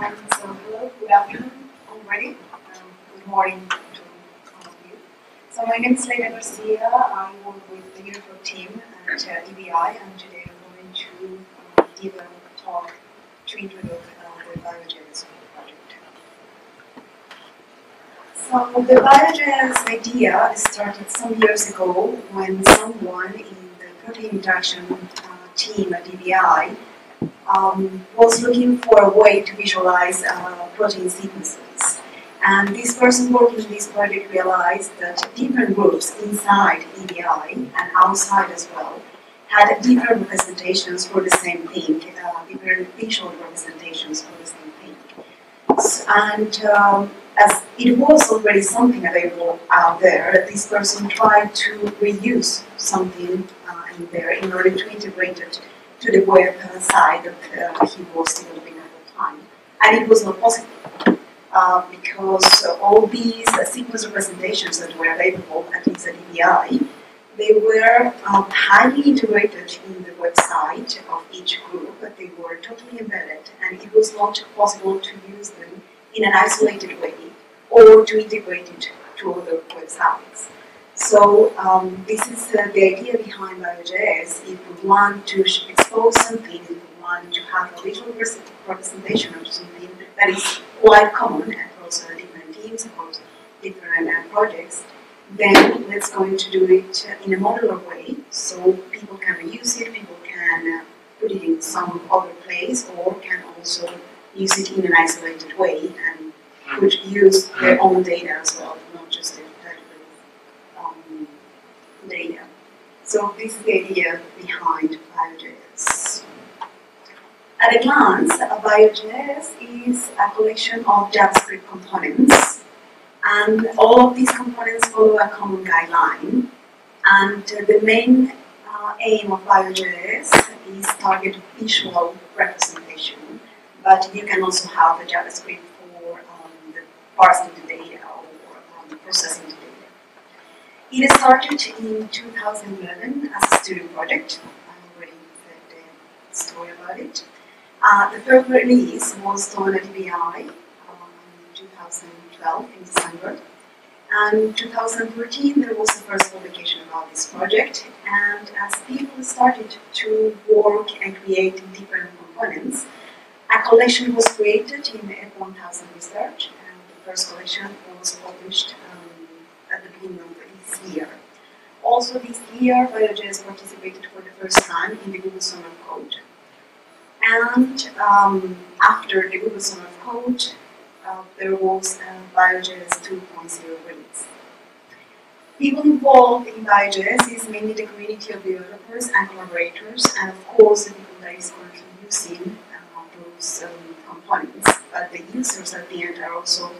Um, so hello, good afternoon already. Um, good morning to all of you. So my name is Leyla Garcia. I work with the Europe team at uh, and today I'm going to uh, give a talk to introduce uh, the BioJS project. So the BioJS idea started some years ago when someone in the protein interaction uh, team at EBI um, was looking for a way to visualize uh, protein sequences. And this person working in this project realized that different groups inside EBI and outside as well had different representations for the same thing, uh, different visual representations for the same thing. And um, as it was already something available out there, this person tried to reuse something uh, in there in order to integrate it to the web side that uh, he was developing at the time. And it was not possible uh, because all these uh, sequence representations that were available, at least at EBI, they were um, highly integrated in the website of each group, but they were totally embedded, and it was not possible to use them in an isolated way or to integrate it to other websites. So um, this is uh, the idea behind BioJS. If we want to expose something, if we want to have a visual representation of something that is quite common across uh, different teams, across different uh, projects, then let's going to do it in a modular way. So people can reuse it, people can uh, put it in some other place, or can also use it in an isolated way and could use their own data as well, not just the um, data. So this is the idea behind BioJS. At a glance, a BioJS is a collection of JavaScript components, and all of these components follow a common guideline. And the main uh, aim of BioJS is target visual representation, but you can also have the JavaScript for um, the parsing the data or um, processing the data. It started in 2011 as a student project. I already said the story about it. Uh, the first release was done at EBI um, in 2012 in December. And 2013 there was the first publication about this project. And as people started to work and create different components, a collection was created in F1000 Research. And the first collection was published um, at the beginning of this year. Also this year, BioJS participated for the first time in the Google Summer of Code. And um, after the Google Summer of Code, uh, there was a BioJS 2.0 release. People involved in BioJS is mainly the community of developers and collaborators, and of course the people that is currently using uh, those um, components. But the users at the end are also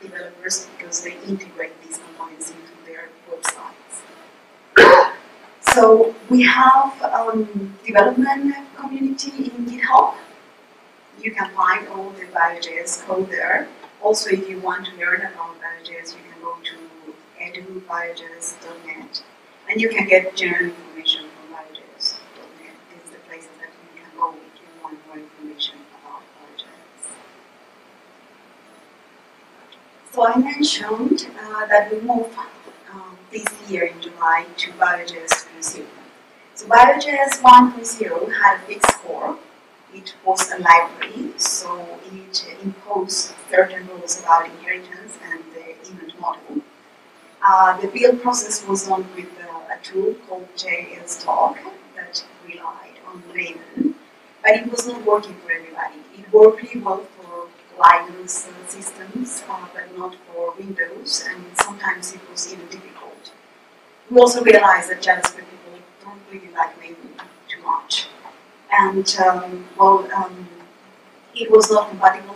developers because they integrate these components into their websites. So we have um, development community in GitHub. You can find all the BioJS code there. Also, if you want to learn about BioJS, you can go to edubiogas.net and you can get general information from BioJS.net. This is the places that you can go if you want more information about BioJS. So I mentioned uh, that we moved um, this year in July to BioJS 2.0. So BioJS 1.0 had a fixed core. It was a library, so it imposed certain rules about inheritance and the event model. Uh, the build process was done with uh, a tool called JSTalk that relied on Maven, but it was not working for everybody. It worked pretty well for Linux uh, systems, uh, but not for Windows, and sometimes it was even difficult. We also realized that JavaScript people don't really like Maven too much. And, um, well, um, it was not compatible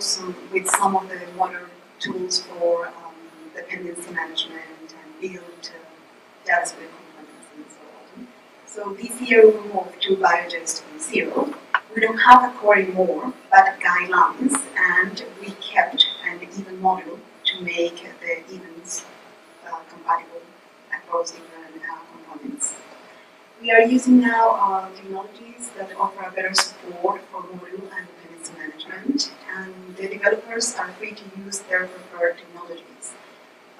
with some of the modern tools for um, dependency management and build uh, JavaScript components and so on. So this year we moved to BioJS 2.0 we don't have a core anymore, but guidelines, and we kept an even model to make the events uh, compatible across different. We are using now uh, technologies that offer a better support for module and dependency management. and the developers are free to use their preferred technologies.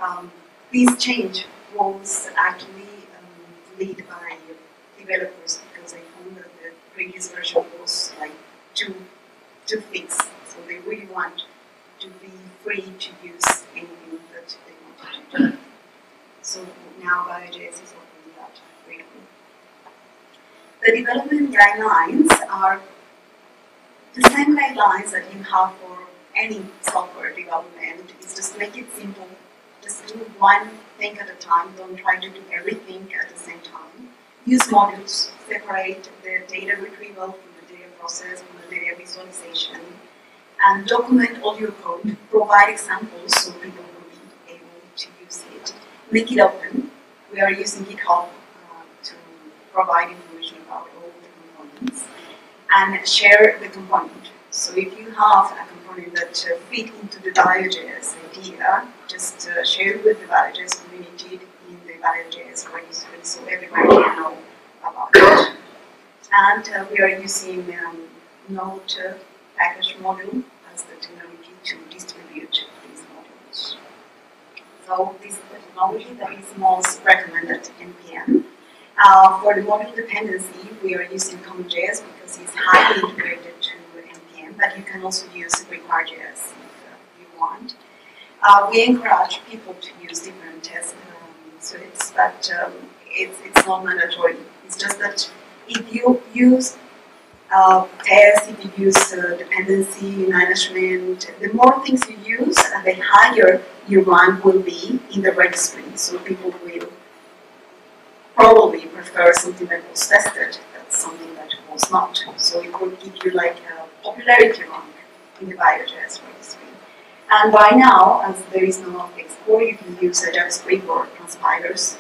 Um, this change was actually um, led by developers because I found that the previous version was like too too fixed. So they really want to be free to use anything that they want to do. So now BioJS is. The development guidelines are the same guidelines that you have for any software development. It's just make it simple. Just do one thing at a time. Don't try to do everything at the same time. Use modules. Separate the data retrieval from the data process, from the data visualization. And document all your code. Provide examples so people will be able to use it. Make it open. We are using GitHub uh, to provide information about all the components and share the component. So if you have a component that uh, fit into the BioJS idea, just uh, share it with the BioJS community in the BioJS registry so everybody can know about it. And uh, we are using um, Node uh, package module as the technology to distribute these modules. So this is the technology that is most recommended in PM. Uh, for the module dependency, we are using CommonJS because it's highly integrated to NPM, but you can also use RequireJS if you want. Uh, we encourage people to use different tests, um, so it's but um, it's, it's not mandatory. It's just that if you use uh, tests, if you use uh, dependency management, the more things you use, the higher your rank will be in the registry. So people will probably prefer something that was tested something was not. So it could give you like a popularity rank in the BioJS registry. And by now, as there is no export, you can use a JavaScript or transpilers.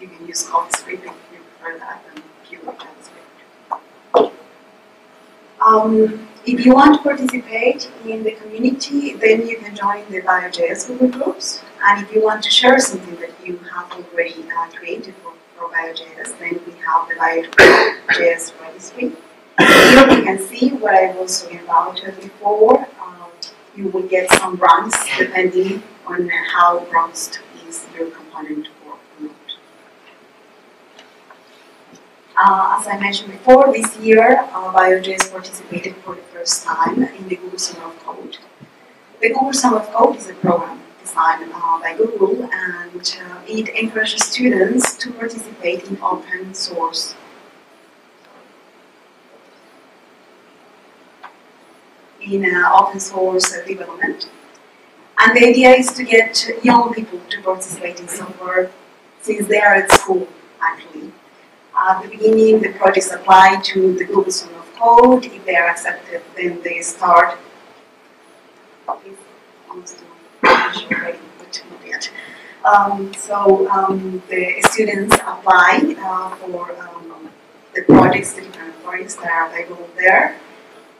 You can use CoffeeScript if you prefer that than pure JavaScript. Um, if you want to participate in the community, then you can join the BioJS Google Groups. And if you want to share something that you have already uh, created for for BioJS, then we have the BioJS registry. Here you can see what I was talking about before. Um, you will get some runs depending on how robust is your component or not. Uh, as I mentioned before, this year uh, BioJS participated for the first time in the Google Summer of Code. The Google Summer of Code is a program designed uh, by Google and uh, it encourages students to participate in open source. in uh, open source development. And the idea is to get young people to participate in software since they are at school, actually. At the beginning, the projects apply to the Google Summer of Code. If they are accepted, then they start. Already, but not yet. Um, so um, the students apply uh, for um, the projects, the different projects that are available there.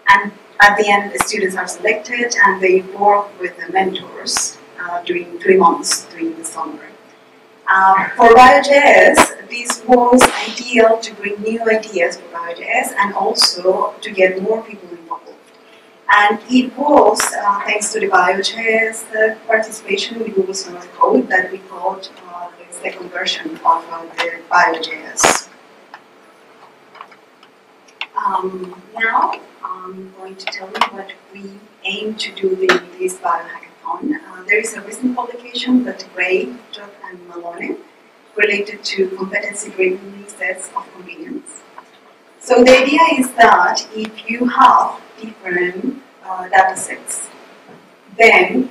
And at the end, the students are selected and they work with the mentors uh, during three months during the summer. Uh, for BioJS, this was ideal to bring new ideas for BioJS and also to get more people. And it was uh, thanks to the BioJS uh, participation with Google Summer Code that we got uh, the second version of uh, the BioJS. Um, now, I'm going to tell you what we aim to do in this biohackathon. Uh, there is a recent publication that Ray, Job, and Malone related to competency-driven sets of convenience. So the idea is that if you have different uh, data sets, then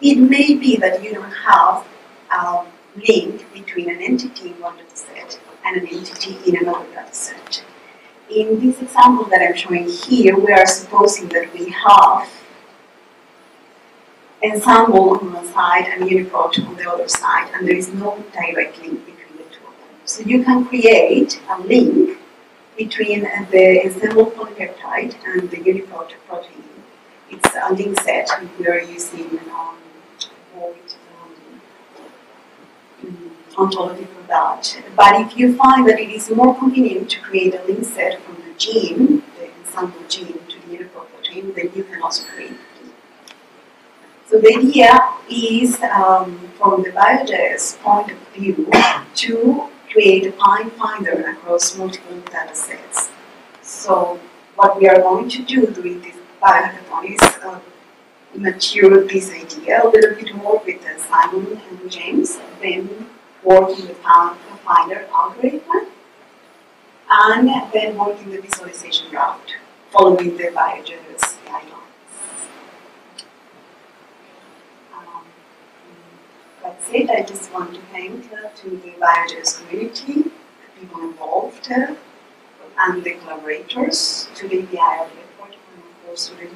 it may be that you don't have a link between an entity in one data set and an entity in another data set. In this example that I'm showing here, we are supposing that we have Ensembl on one side and UniProt on the other side, and there is no direct link between the two of them. So you can create a link between the Ensembl polypeptide and the UniProt protein. It's a link set, we are using um, void um, ontology for that. But if you find that it is more convenient to create a link set from the gene, the Ensembl gene, to the UniProt stream, then you can also create. So the idea is, um, from the BioJS point of view, to create a finder across multiple data sets. So what we are going to do during this biohackathon is uh, mature this idea a little bit more with uh, Simon and James, then work in the Finder algorithm, and then work in the visualization route, following the BioJS guidelines. Um, that's it. I just want to thank uh, to the BioJS community, the people involved, uh, and the collaborators, to the API of the report, and of course to the